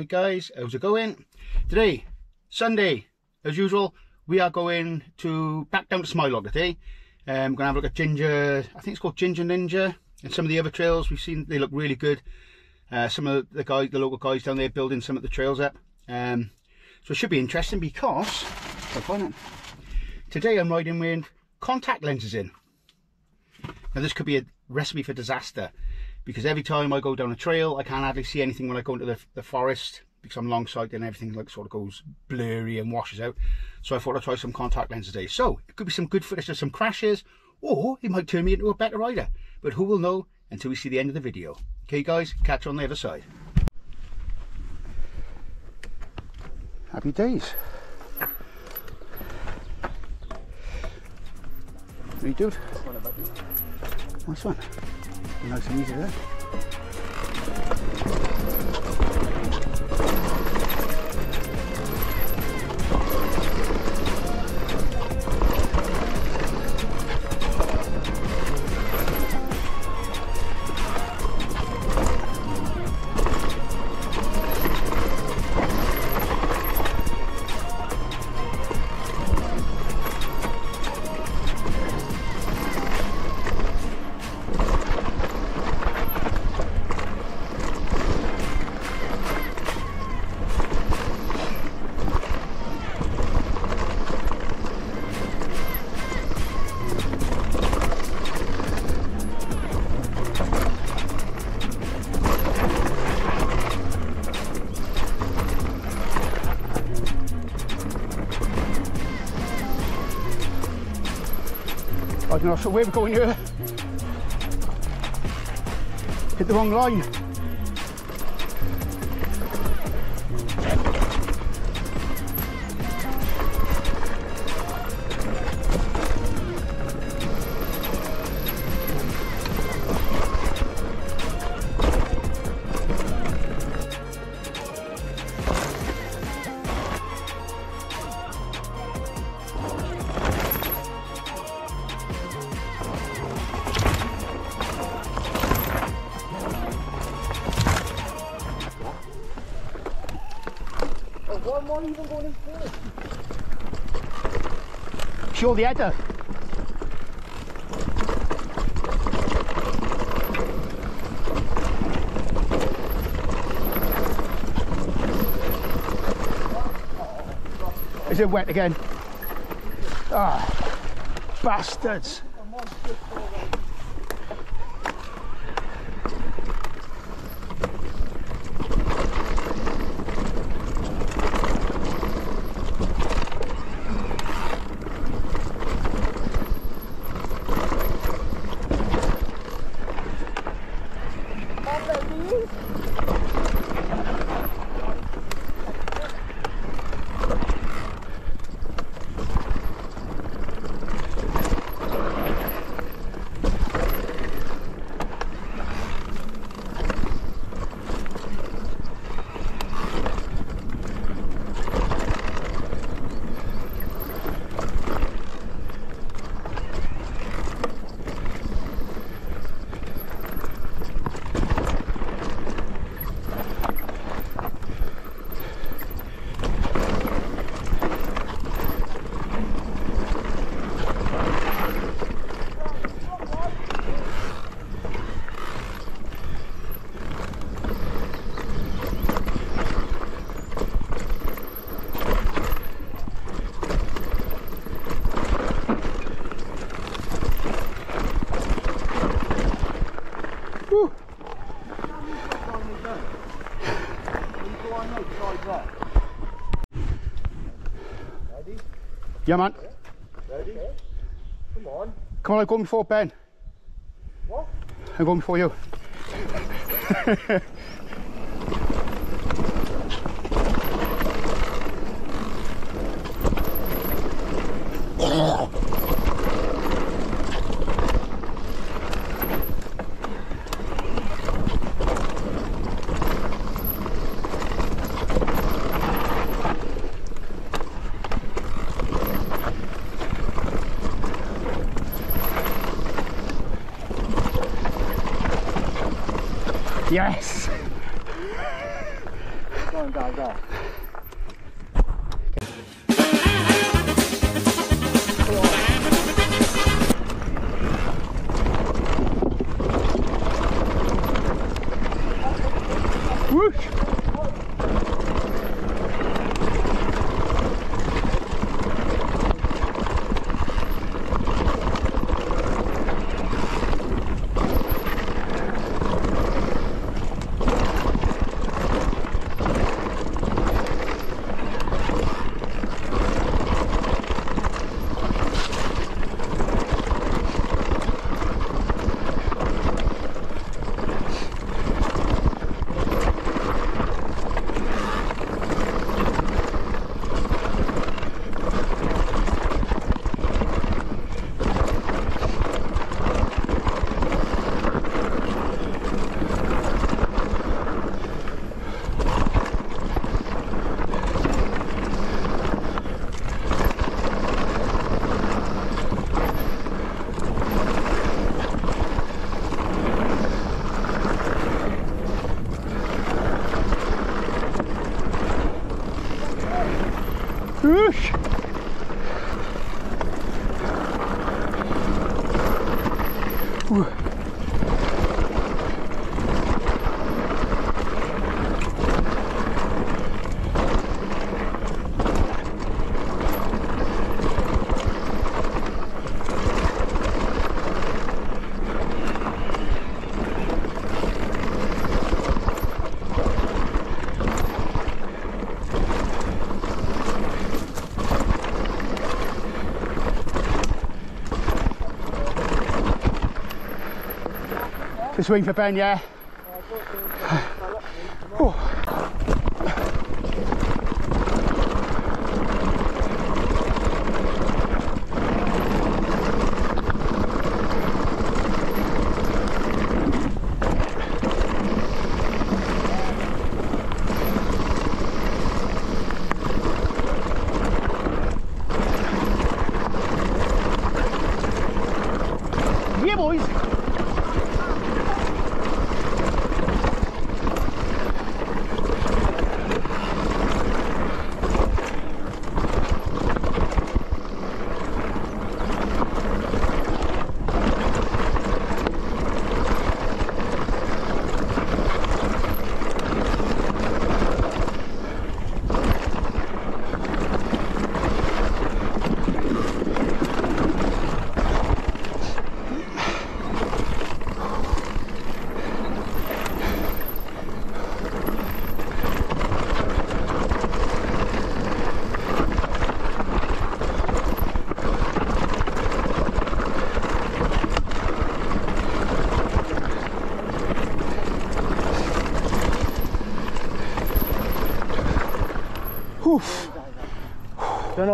Right guys, how's it going? Today, Sunday, as usual, we are going to back down to Smilog today. Um, gonna have a look at Ginger, I think it's called Ginger Ninja, and some of the other trails we've seen, they look really good. Uh, some of the guys, the local guys down there building some of the trails up. Um, so it should be interesting because, today I'm riding with contact lenses in. Now this could be a recipe for disaster because every time I go down a trail I can't hardly see anything when I go into the, the forest because I'm long sighted and everything like sort of goes blurry and washes out. So I thought I'd try some contact lenses today. So it could be some good footage of some crashes or it might turn me into a better rider. But who will know until we see the end of the video. Okay guys, catch you on the other side. Happy days. What dude? Nice one. Nice and easy there. Know, so where we're going here. Uh, hit the wrong line. Show the header. Is it wet again? Ah, bastards. Yeah, man. Ready? Come on. Come on, I'm going before Ben. What? I'm going before you. Yes. on, Gaga. Whoosh! Tschüss. Just waiting for Ben? Yeah,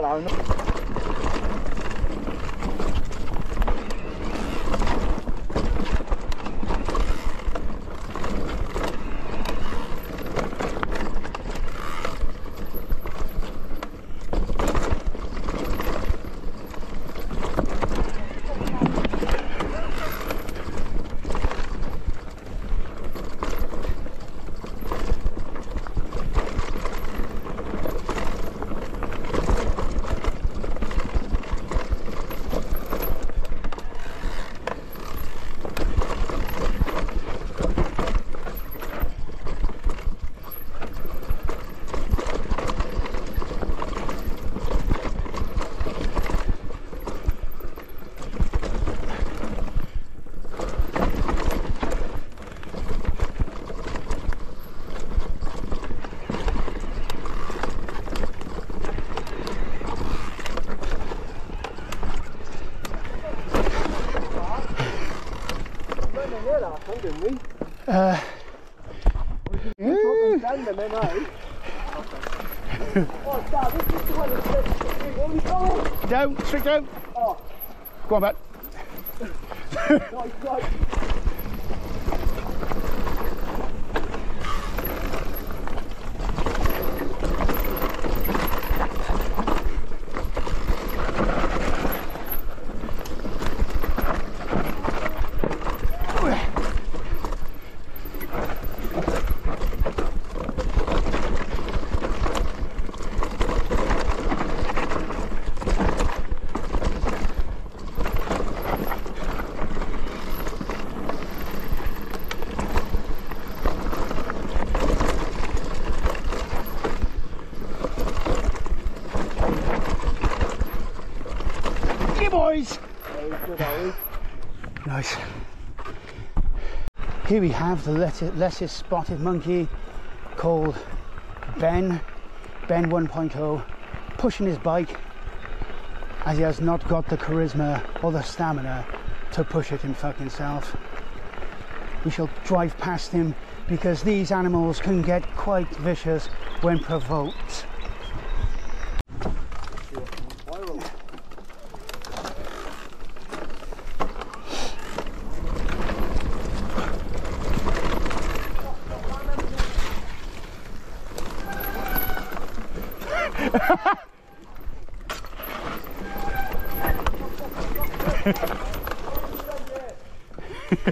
Don't know last time, didn't we? Uh, down oh, Dad, this is the one that slips. Where are going? down, straight down. Oh, Go on, right. Harry. Nice. Here we have the lesser, spotted monkey called Ben, Ben 1.0, pushing his bike as he has not got the charisma or the stamina to push it himself. We shall drive past him because these animals can get quite vicious when provoked.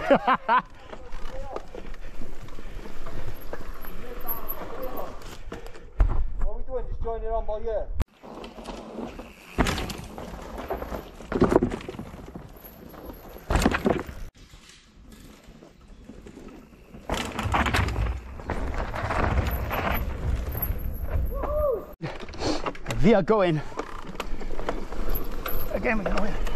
What are we doing? Just joining on by ear? We are going. Again, we're going.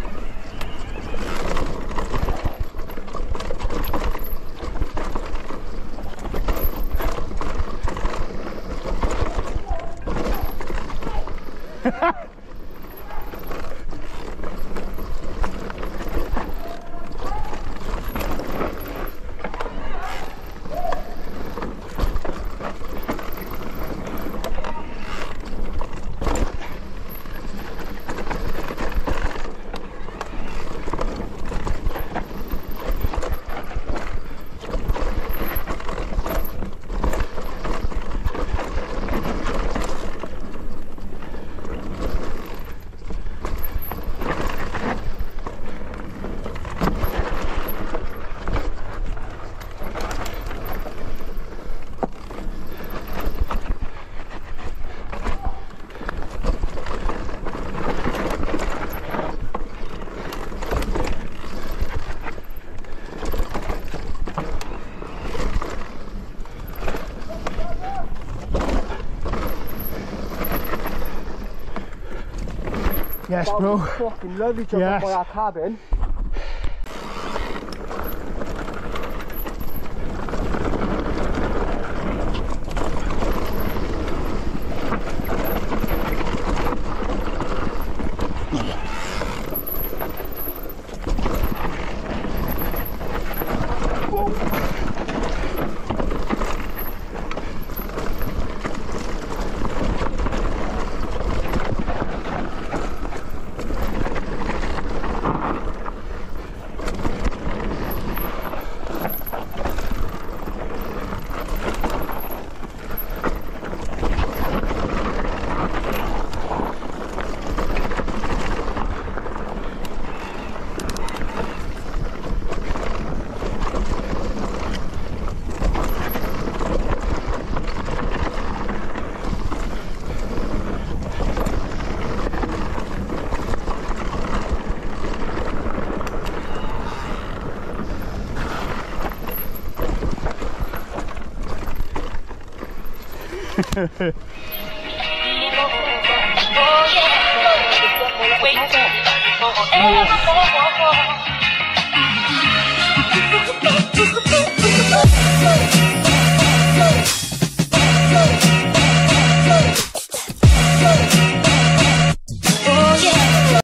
Yes, bro. fucking lovely job Yes. by our cabin. 呵呵。